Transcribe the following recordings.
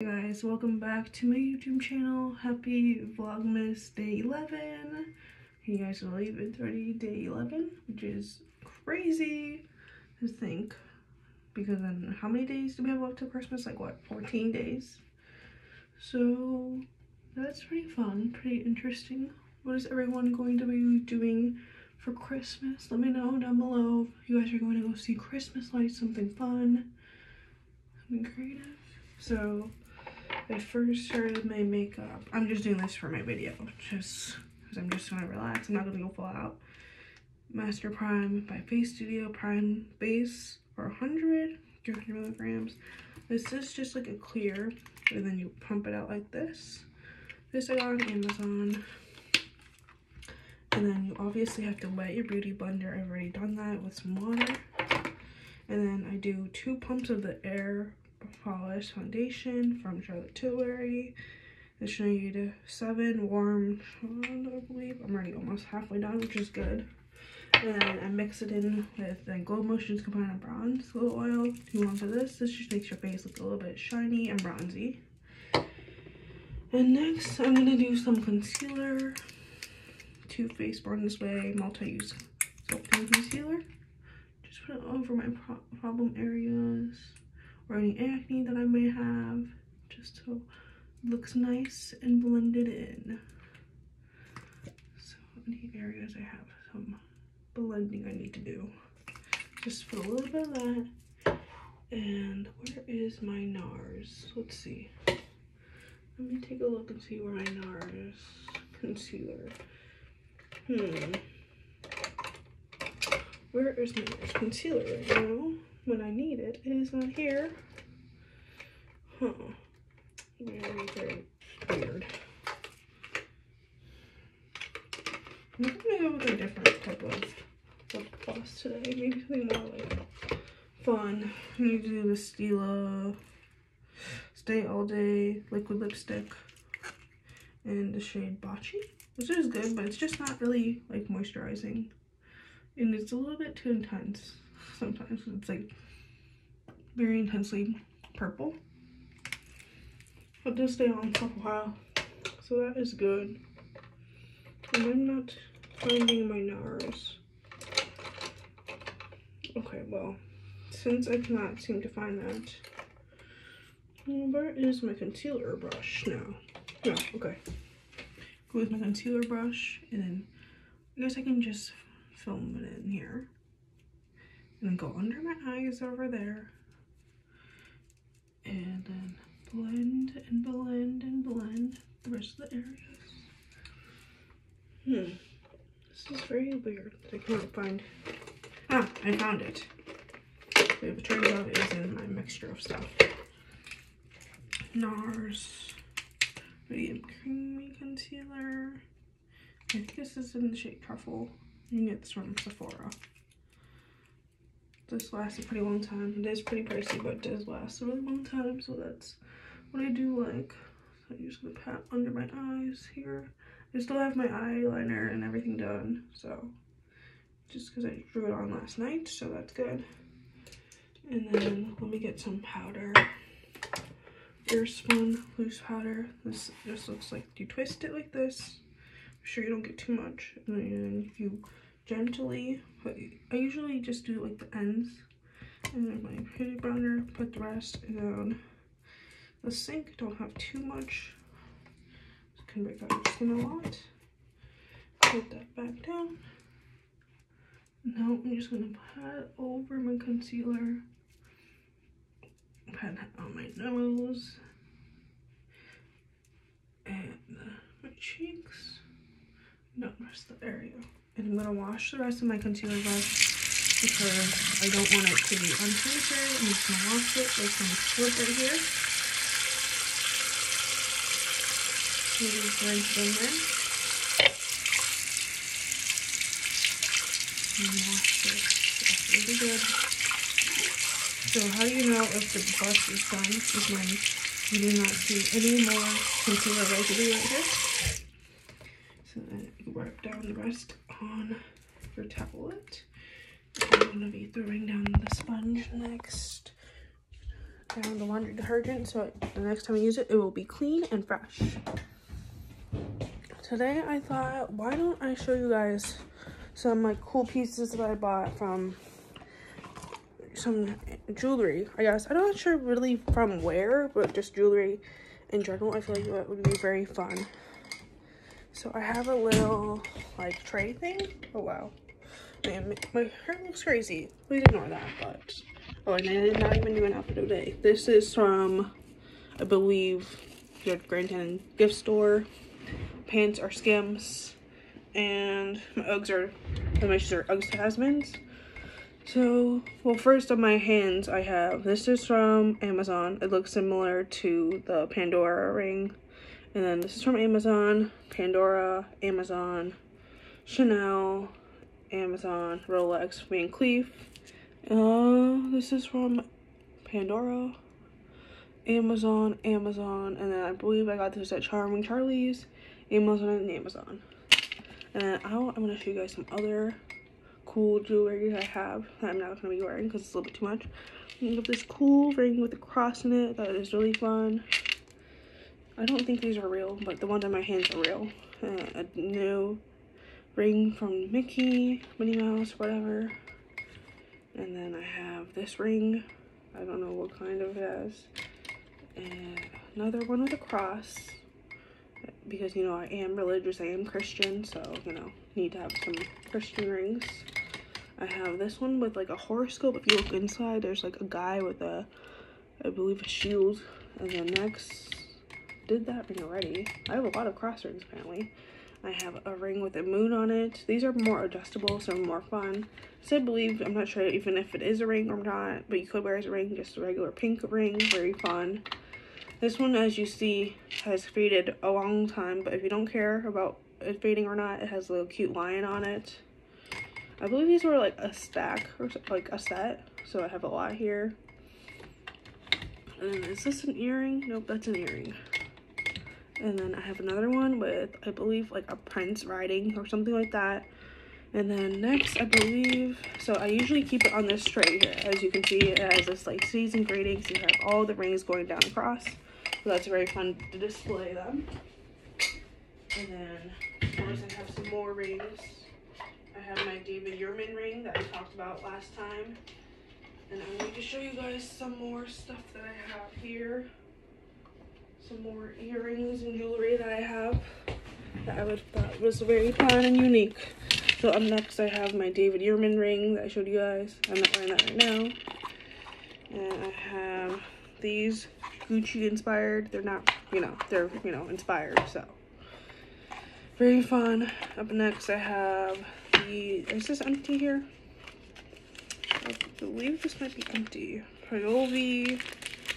Hey guys, welcome back to my YouTube channel. Happy Vlogmas Day 11. Can you guys believe it's already day 11? Which is crazy to think. Because then how many days do we have left till Christmas? Like what, 14 days? So that's pretty fun, pretty interesting. What is everyone going to be doing for Christmas? Let me know down below if you guys are going to go see Christmas lights, something fun, something creative. So I first started my makeup. I'm just doing this for my video, just because I'm just gonna relax. I'm not gonna go full out. Master Prime by Face Studio Prime Base for 100, 300 milligrams. This is just like a clear, and then you pump it out like this. This I got on Amazon. And then you obviously have to wet your beauty blender. I've already done that with some water. And then I do two pumps of the air Polish Foundation from Charlotte Tilbury. The shade 7 Warm I believe. I'm already almost halfway done, which is good. And then I mix it in with the Glow Motions Combined Bronze Glow Oil. Two ounces of this. This just makes your face look a little bit shiny and bronzy. And next, I'm going to do some concealer. Too Faced Born This Way Multi-Use Sculpting Concealer. Just put it over my pro problem areas or any acne that I may have, just so it looks nice and blended in. So any areas I have some blending I need to do. Just put a little bit of that. And where is my NARS? Let's see. Let me take a look and see where my NARS concealer. Hmm. Where is my NARS concealer right now? When I need it. It is not here. Huh. Very, very weird. I'm gonna go with a different type of lip gloss today. Maybe something more like fun. I need to do the Stila Stay All Day liquid lipstick in the shade Bocce, which is good, but it's just not really like moisturizing. And it's a little bit too intense sometimes. It's like very intensely purple. But does stay on for a while. So that is good. And I'm not finding my NARS. Okay, well, since I cannot seem to find that, where is my concealer brush now? No, okay. Go with my concealer brush, and then I guess I can just film it in here and then go under my eyes over there. And then blend and blend and blend the rest of the areas. Hmm. This is very weird i can't find. Ah i found it. It turns out it is in my mixture of stuff. Nars. Medium creamy concealer. I think this is in the shade truffle. You can get this from sephora this lasts a pretty long time. It is pretty pricey, but it does last a really long time. So that's what I do like. So I'm just gonna pat under my eyes here. I still have my eyeliner and everything done. So just because I drew it on last night, so that's good. And then let me get some powder. Airspun loose powder. This just looks like you twist it like this. Make sure you don't get too much. And then you gently I usually just do like the ends and then my pretty browner, put the rest down the sink. Don't have too much. can break out skin a lot. Put that back down. Now I'm just gonna pat it over my concealer. Pat that on my nose and my cheeks. Not rest the area. And I'm going to wash the rest of my concealer brush because I don't want it to be unsanitary. I'm just going to wash it with some soap right here. And just rinse it in there. And wash it. That's really good. So how do you know if the brush is done is when you do not see any more concealer residue right here. So then wipe down the rest on your tablet. I'm to be throwing down the sponge next. on the laundry detergent so the next time I use it, it will be clean and fresh. Today I thought, why don't I show you guys some like cool pieces that I bought from some jewelry, I guess. I'm not sure really from where, but just jewelry in general. I feel like that would be very fun. So I have a little like tray thing. Oh wow. Man, my hair looks crazy. Please ignore that, but oh and I did not even do an outfit of the day. This is from I believe your Grand Canyon gift store. Pants are skims and my Uggs are my shoes are Uggs Tasmans. So, well, first on my hands, I have this is from Amazon. It looks similar to the Pandora ring. And then this is from Amazon, Pandora, Amazon, Chanel, Amazon, Rolex, Van Cleef. Uh, this is from Pandora, Amazon, Amazon, and then I believe I got this at Charming Charlie's, Amazon, and Amazon. And then I I'm gonna show you guys some other cool jewelry I have that I'm not going to be wearing because it's a little bit too much. I have this cool ring with a cross in it that is really fun. I don't think these are real, but the ones on my hands are real. Uh, a new ring from Mickey, Minnie Mouse, whatever. And then I have this ring. I don't know what kind of it is. And another one with a cross. Because, you know, I am religious, I am Christian, so, you know, need to have some Christian rings. I have this one with like a horoscope. If you look inside, there's like a guy with a, I believe a shield. And then next, did that ring already. I have a lot of cross rings apparently. I have a ring with a moon on it. These are more adjustable, so more fun. So I believe, I'm not sure even if it is a ring or not, but you could wear as a ring, just a regular pink ring, very fun. This one, as you see, has faded a long time, but if you don't care about it fading or not, it has a little cute lion on it. I believe these were like a stack or like a set. So I have a lot here. And is this an earring? Nope, that's an earring. And then I have another one with, I believe, like a prince riding or something like that. And then next, I believe, so I usually keep it on this tray here. As you can see, it has this like season grading. So you have all the rings going down across. So that's very fun to display them. And then, of course, I have some more rings I have my David Yurman ring that I talked about last time. And I'm going to show you guys some more stuff that I have here. Some more earrings and jewelry that I have that I would thought was very fun and unique. So up next I have my David Yurman ring that I showed you guys. I'm not wearing that right now. And I have these Gucci inspired. They're not, you know, they're, you know, inspired, so. Very fun. Up next I have the, is this empty here? I believe this might be empty. Pavoi.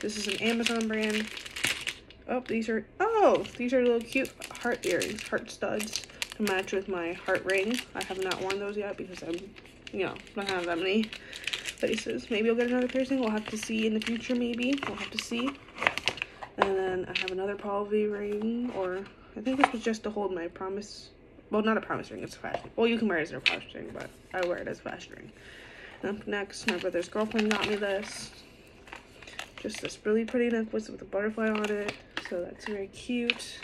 This is an Amazon brand. Oh, these are, oh, these are little cute heart earrings, heart studs to match with my heart ring. I have not worn those yet because I'm, you know, not have that many places. Maybe I'll get another piercing. We'll have to see in the future, maybe. We'll have to see. And then I have another V ring, or I think this was just to hold my promise well, not a promise ring, it's a fashion. Well, you can wear it as a promise ring, but I wear it as a fashion ring. Up next, my brother's girlfriend got me this. Just this really pretty necklace with a butterfly on it. So that's very cute.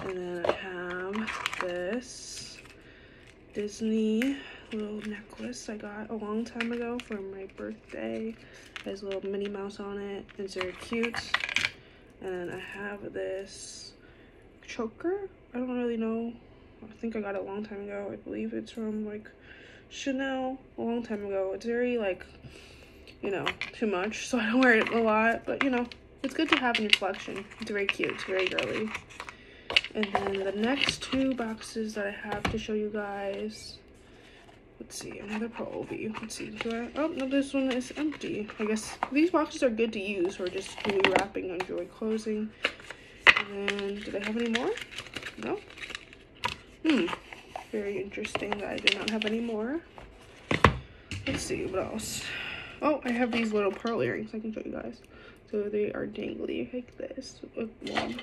And then I have this Disney little necklace I got a long time ago for my birthday. It has a little Minnie Mouse on it. It's very cute. And then I have this choker. I don't really know I think I got it a long time ago. I believe it's from like Chanel a long time ago. It's very like, you know, too much. So I don't wear it a lot, but you know, it's good to have in your collection. It's very cute, it's very girly. And then the next two boxes that I have to show you guys. Let's see, another Pavoi. Let's see, do I, oh, no, this one is empty. I guess these boxes are good to use for just do wrapping on jewelry closing. And do they have any more? No? Hmm. Very interesting that I did not have any more. Let's see, what else? Oh, I have these little pearl earrings I can show you guys. So they are dangly like this with one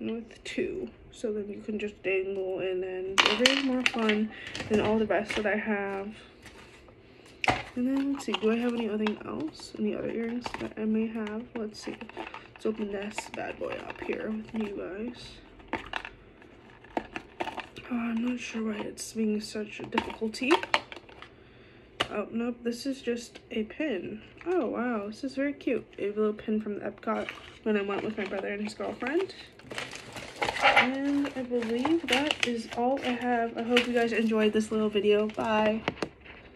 and with two. So then you can just dangle and then they're very more fun than all the rest that I have. And then let's see, do I have any other else? Any other earrings that I may have? Let's see. Let's open this bad boy up here with you guys. Oh, I'm not sure why it's being such a difficulty. Oh, nope, this is just a pin. Oh, wow, this is very cute. A little pin from the Epcot when I went with my brother and his girlfriend. And I believe that is all I have. I hope you guys enjoyed this little video. Bye.